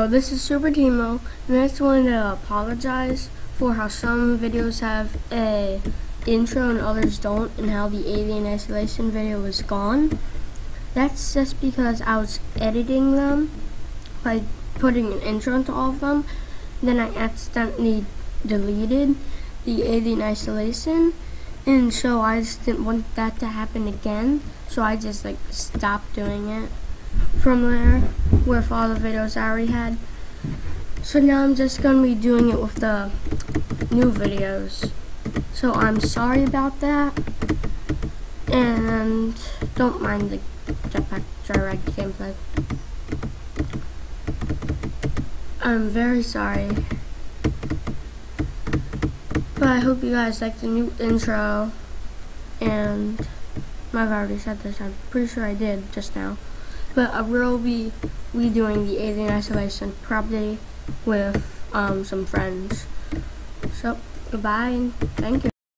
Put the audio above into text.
Oh, this is Super Timo, and I just wanted to apologize for how some videos have a intro and others don't, and how the alien isolation video was gone. That's just because I was editing them by putting an intro into all of them, then I accidentally deleted the alien isolation, and so I just didn't want that to happen again, so I just like stopped doing it from there with all the videos I already had. So now I'm just going to be doing it with the new videos. So I'm sorry about that. And don't mind the jetpack Joyride gameplay. I'm very sorry. But I hope you guys like the new intro. And I've already said this, I'm pretty sure I did just now but I will be redoing the Alien Isolation probably with um, some friends. So, goodbye and thank you.